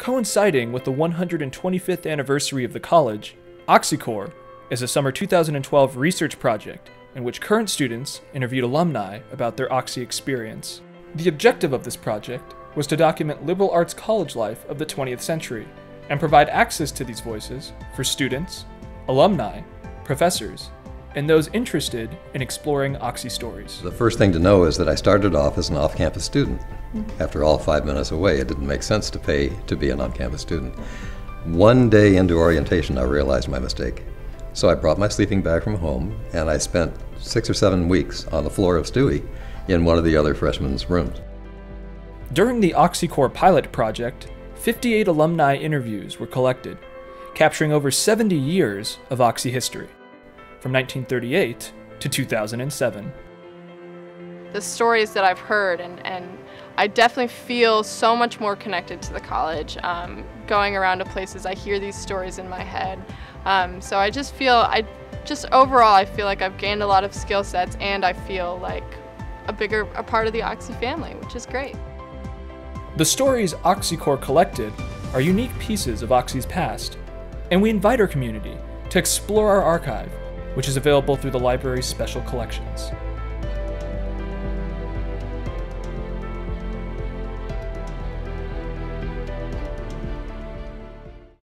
Coinciding with the 125th anniversary of the college, OxyCorps is a summer 2012 research project in which current students interviewed alumni about their Oxy experience. The objective of this project was to document liberal arts college life of the 20th century and provide access to these voices for students, alumni, professors, and those interested in exploring Oxy stories. The first thing to know is that I started off as an off campus student. Mm-hmm. After all five minutes away, it didn't make sense to pay to be an on campus student. One day into orientation, I realized my mistake. So I brought my sleeping bag from home and I spent six or seven weeks on the floor of Stewie in one of the other freshmen's rooms. During the OxyCorps pilot project, 58 alumni interviews were collected, capturing over 70 years of Oxy history, from 1938 to 2007. The stories that I've heard, and, and I definitely feel so much more connected to the college. Um, going around to places, I hear these stories in my head. Um, so I just feel, I just overall, I feel like I've gained a lot of skill sets and I feel like a bigger a part of the Oxy family, which is great. The stories OxyCorps collected are unique pieces of Oxy's past, and we invite our community to explore our archive, which is available through the library's special collections.